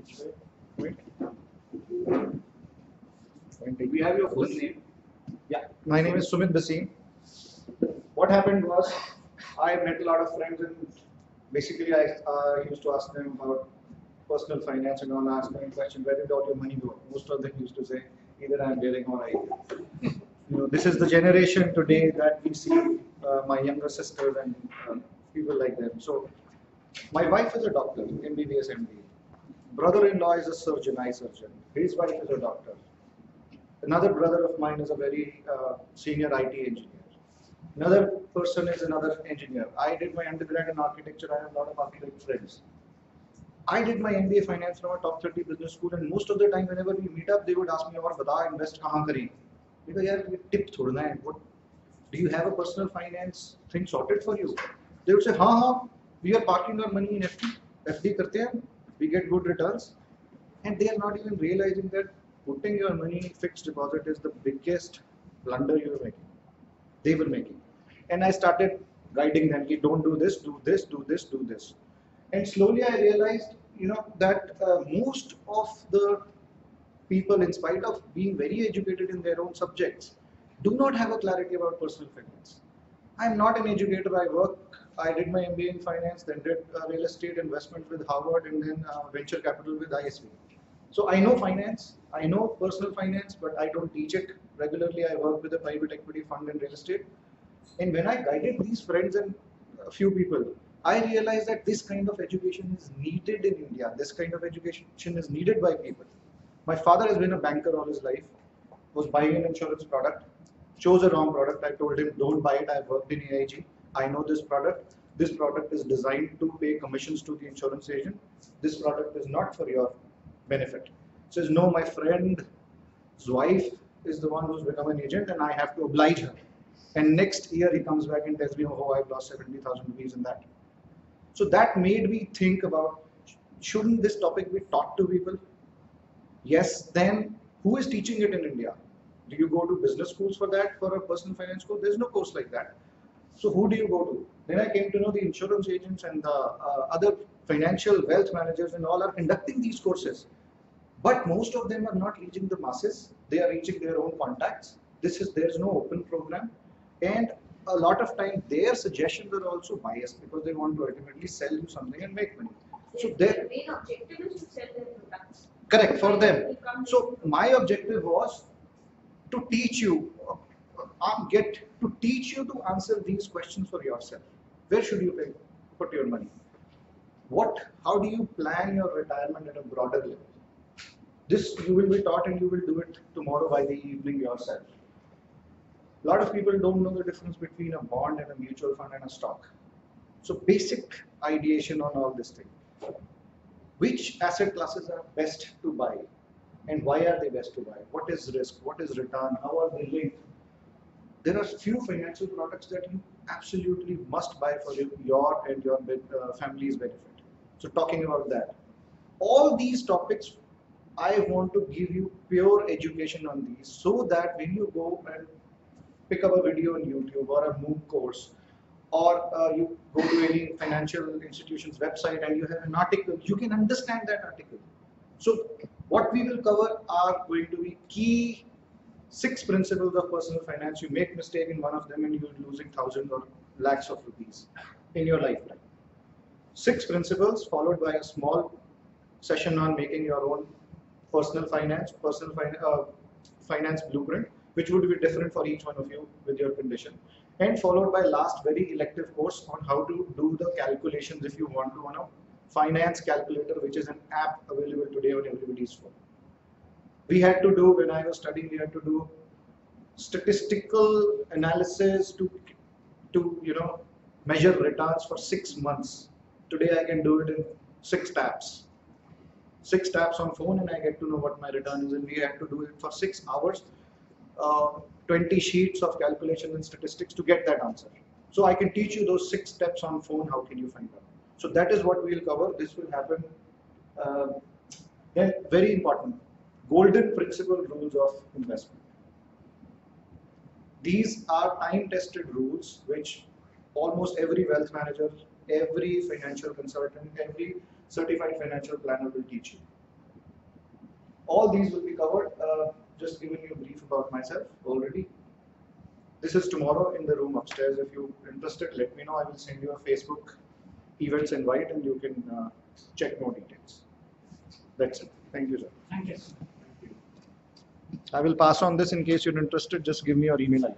Which way? Wait. When we have your full name. Yeah, my name is Sumit Bhasin. What happened was, I met a lot of friends and basically I uh, used to ask them about personal finance and all, ask them a question, where did all your money go? Most of them used to say, either I'm dealing or I You know, this is the generation today that we see uh, my younger sisters and uh, people like them. So, my wife is a doctor, MBBS MD Brother-in-law is a surgeon, eye surgeon. His wife is a doctor. Another brother of mine is a very uh, senior IT engineer. Another person is another engineer. I did my undergrad in architecture. I have a lot of architect friends. I did my MBA finance from a top 30 business school, and most of the time, whenever we meet up, they would ask me, "और बता invest कहाँ करें?" Because यार ये tip थोड़ना है. What do you have a personal finance thing sorted for you? They would say, हाँ हाँ, we are parking our money in FD. FD करते हैं, We get good returns, and they are not even realizing that putting your money in fixed deposit is the biggest blunder you are making. They were making. And I started guiding them, "Ki don't do this, do this, do this, do this. And slowly I realized, you know, that uh, most of the people, in spite of being very educated in their own subjects, do not have a clarity about personal finance. I'm not an educator. I work. I did my MBA in finance, then did uh, real estate investment with Harvard, and then uh, venture capital with ISB. So I know finance. I know personal finance, but I don't teach it regularly. I work with a private equity fund in real estate. And when I guided these friends and a few people, I realized that this kind of education is needed in India. This kind of education is needed by people. My father has been a banker all his life, was buying an insurance product, chose a wrong product. I told him, don't buy it. I've worked in AIG. I know this product. This product is designed to pay commissions to the insurance agent. This product is not for your benefit. Says, no, my friend's wife is the one who's become an agent and I have to oblige her. And next year he comes back and tells me, oh, I've lost 70,000 rupees in that. So that made me think about, shouldn't this topic be taught to people? Yes, then who is teaching it in India? Do you go to business schools for that, for a personal finance course? There's no course like that. So who do you go to? Then I came to know the insurance agents and the uh, other financial wealth managers and all are conducting these courses. But most of them are not reaching the masses. They are reaching their own contacts. This is there's no open program. And a lot of time their suggestions are also biased because they want to ultimately sell you something and make money. So their main objective is to sell their products. correct for them. So my objective was to teach you, uh, get to teach you to answer these questions for yourself. Where should you pay, put your money? What? How do you plan your retirement at a broader level? This you will be taught, and you will do it tomorrow by the evening yourself. A lot of people don't know the difference between a bond and a mutual fund and a stock. So basic ideation on all this thing which asset classes are best to buy and why are they best to buy what is risk what is return how are they linked there are few financial products that you absolutely must buy for your- and your uh, family's benefit so talking about that all these topics i want to give you pure education on these so that when you go and pick up a video on youtube or a mooc course or uh, you go to any financial institution's website and you have an article, you can understand that article. So what we will cover are going to be key six principles of personal finance. You make mistake in one of them and you're losing thousands or lakhs of rupees in your lifetime. Six principles followed by a small session on making your own personal finance, personal fin- uh, finance blueprint, which would be different for each one of you with your condition and followed by last very elective course on how to do the calculations if you want to on a finance calculator which is an app available today on everybody's phone we had to do when i was studying we had to do statistical analysis to to you know measure returns for 6 months today i can do it in 6 taps 6 taps on phone and i get to know what my return is and we had to do it for 6 hours uh, 20 sheets of calculation and statistics to get that answer. So I can teach you those six steps on phone. How can you find out? So that is what we'll cover. This will happen. Uh, very important, golden principle rules of investment. These are time-tested rules which almost every wealth manager, every financial consultant, every certified financial planner will teach you. all these will be covered. Uh, just giving you a brief about myself already. This is tomorrow in the room upstairs. If you're interested, let me know. I will send you a Facebook events invite and you can uh, check more details. That's it. Thank you, sir. Thank you. I will pass on this in case you're interested. Just give me your email ID.